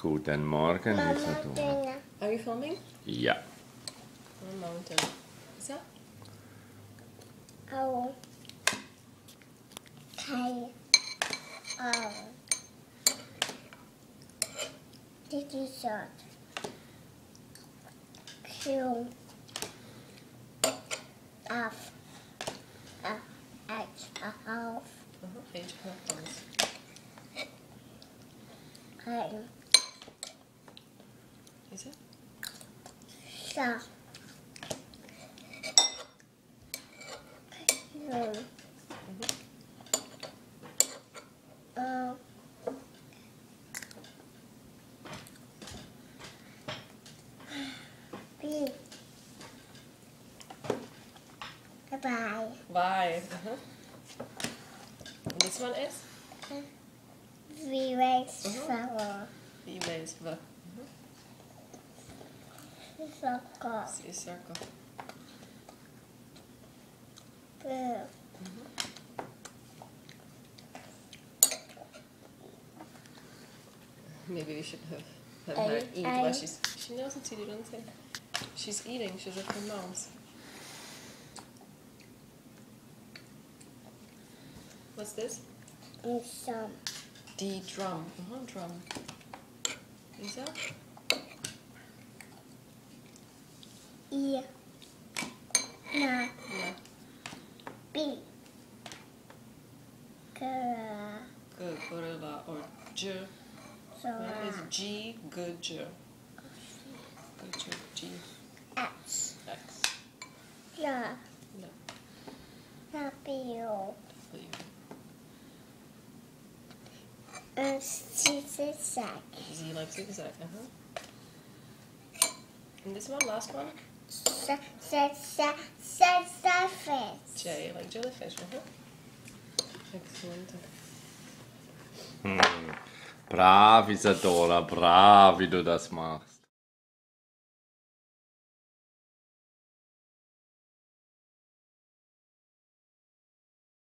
Guten Morgen, Isadora. Are you filming? Yeah. One mountain. Is that? Oh. Owl. Owl. Oh. Did you shot? Kill. Off. Edge of half. Uh-huh. Edge of half. Is it? So. Um. Bye. Bye. Uh-huh. This one is? V-Wave uh -huh. V-Wave V. Circle. See circle. Blue. Maybe we should have, have I- her eat I- while she's. She doesn't see the thing. She's eating. She's with her moms. What's this? And some. The drum. Uh-huh, drum. Is that? E. Na. B. Gorilla. Good. Gorilla or J. So. What is G? Good J. Good J. G. X. X. Na. No. Na. B. O. W. And zigzag. Z like zigzag. Uh huh. And this one, last one. Surface. J like jellyfish. Uh huh. Excellent. Hm. Brav, Isadora, brav, wie du das machst.